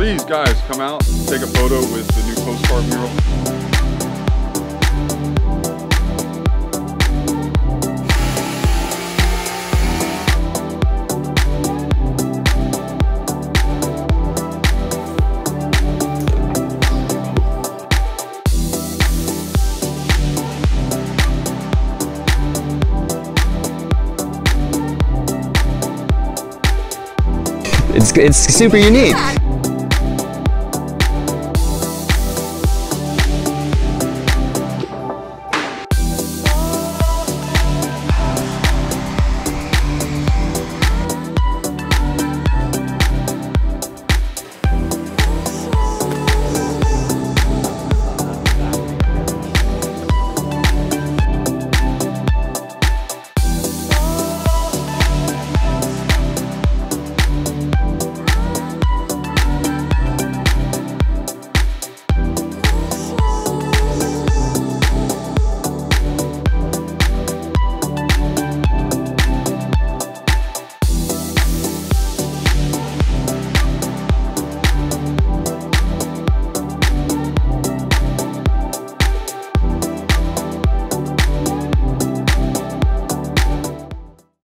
Please, guys, come out, take a photo with the new postcard mural. It's, it's super unique.